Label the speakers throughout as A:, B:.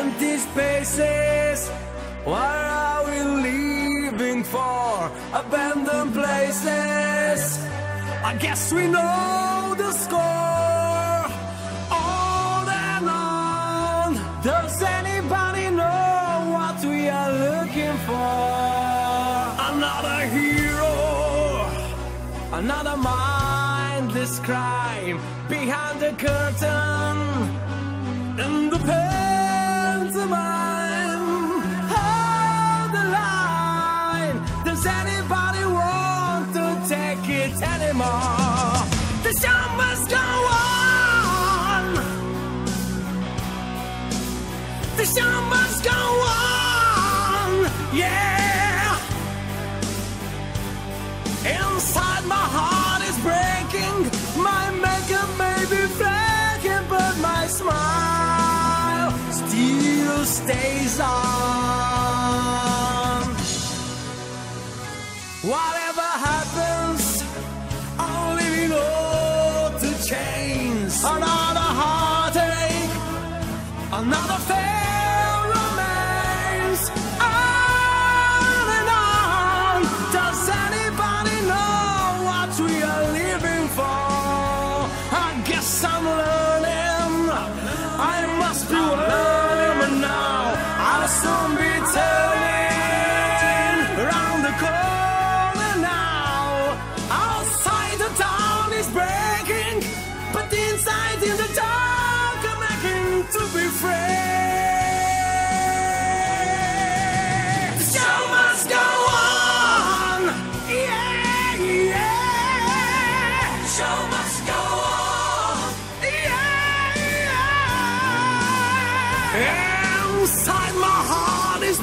A: empty spaces. What are we leaving for? Abandoned places. I guess we know the score. On and on. Does anybody know what we are looking for? Another hero. Another mindless crime behind the curtain. In the pantomime, Yeah. Inside my heart is breaking. My makeup may be flaking, but my smile still stays on. Whatever happens, I'll leave all to change. Another heartache, another fair Guess I'm learning. I must be learning now. I'll soon be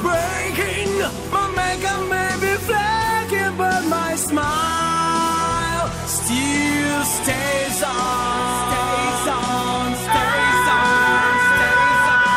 A: breaking. My makeup may be flaking, but my smile still stays on. Stays on. Stays on. Stays on.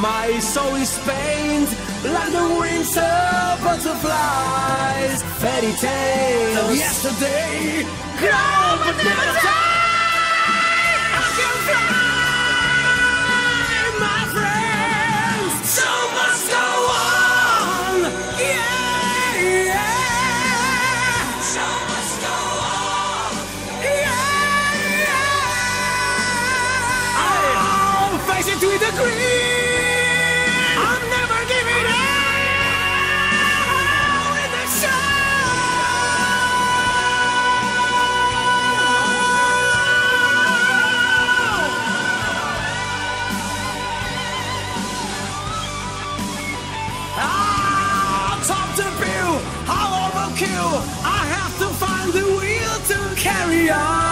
A: My soul is pained like the wings of butterflies. Fairy tales of yesterday, but never die. I can fly, my friends. So must go on. Yeah, yeah. So must go on. Yeah, yeah. I'll face it with a grin. kill. I have to find the will to carry on.